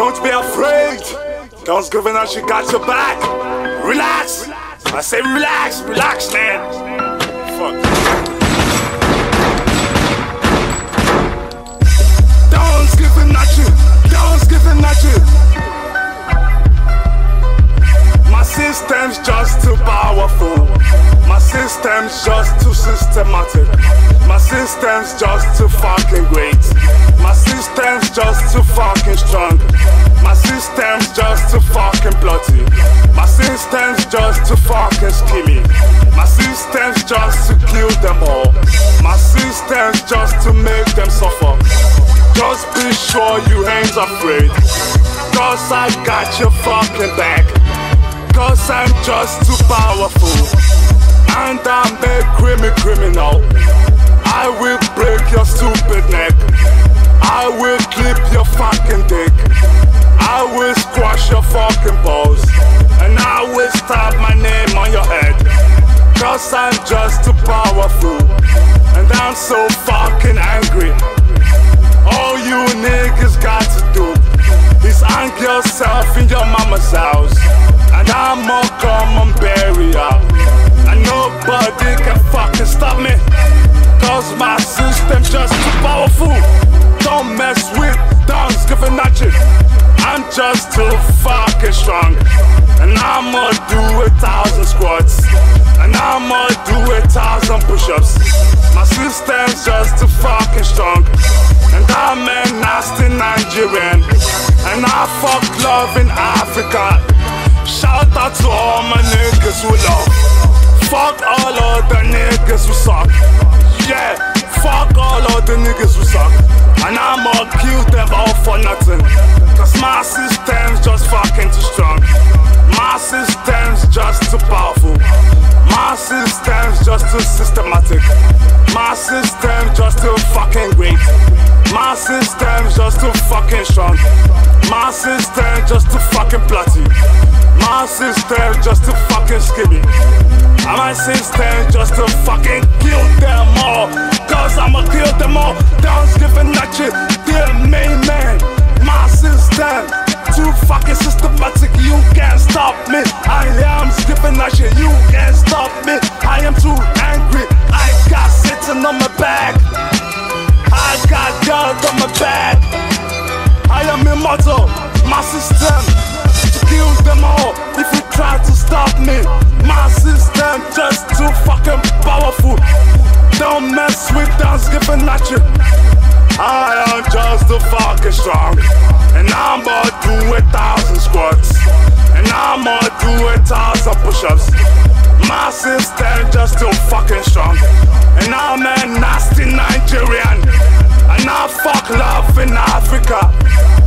Don't be afraid. Thanksgiving and she got your back. Relax. I say relax, relax, man. Fuck. Don Zgivinachi. Thanksgiving at you. My system's just too powerful. My system's just too systematic. My system's just too fucking just too fucking bloody. My system's just too fucking schemy. My system's just to kill them all. My system's just to make them suffer. Just be sure you ain't afraid. Cause I got your fucking back. Cause I'm just too powerful. And I'm a criminal criminal. Your fucking balls. And I will stab my name on your head. Cause I'm just too powerful. And I'm so fucking angry. All you niggas got to do is hang yourself in your mama's house. And I'ma come and bury ya. And nobody can fucking stop me. Cause my system just too powerful. Don't mess with Don Zgivinachi. I'm just too fucking strong. And I'ma do a thousand squats. And I'ma do a thousand push-ups. My system's just too fucking strong. And I'm a nasty Nigerian. And I fuck love in Africa. Shout out to all my niggas who love. Fuck all of the niggas who suck. Yeah, fuck all of the niggas who suck. And I'ma kill them all for nothing. Strong. My sister just too fucking bloody. My sister just too fucking skinny. And my sister just to fucking kill them all. Cause I'ma kill them all. Don Zgivinachi, dear main man. My sister, too fucking systematic. You can't stop me. I am skipping at shit. you can't stop me. I am too angry. I got sitting on my back. I got guns on my back. I am immortal. My system to kill them all. If you try to stop me, my system just too fucking powerful. Don't mess with Don Zgivinachi. I am just too fucking strong. And I'ma do a thousand squats. And I'ma do a thousand push-ups. My system just too fucking strong. And I'm a nasty Nigerian. I fuck love in Africa.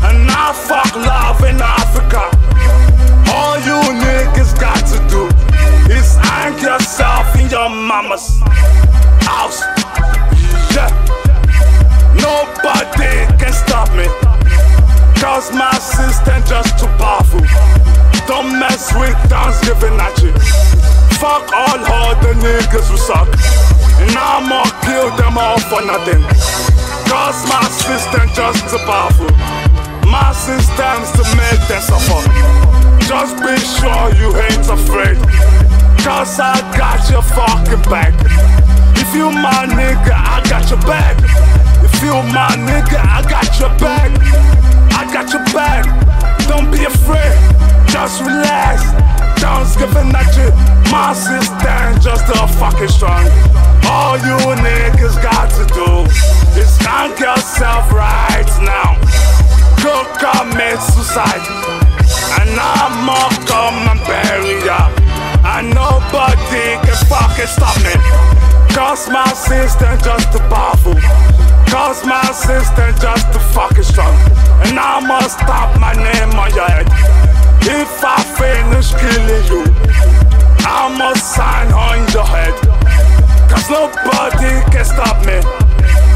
And I fuck love in Africa. All you niggas got to do is hang yourself in your mama's house. Yeah. Nobody can stop me. Cause my system just too powerful. Don't mess with Don Zgivinachi. Fuck all other niggas who suck. And I'ma kill them all for nothing. Cause my system just too powerful. My system's to make them suffer. Just be sure you ain't afraid. Cause I got your fucking back. If you my nigga, I got your back. If you my nigga, I got your back. I got your back. Don't be afraid. Just relax. Don Zgivinachi. My system just a fucking strong. All you niggas got can fucking stop me. Cause my system just a powerful. Cause my system just a fucking strong. And I'ma stop my name on your head. If I finish killing you, I'ma sign on your head. Cause nobody can stop me.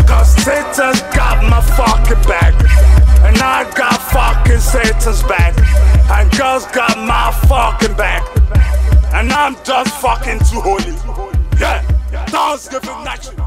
Cause Satan's got my fucking back. And I got fucking Satan's back. And God's got my fucking back. I'm just fucking too holy. Yeah, Thanksgiving you.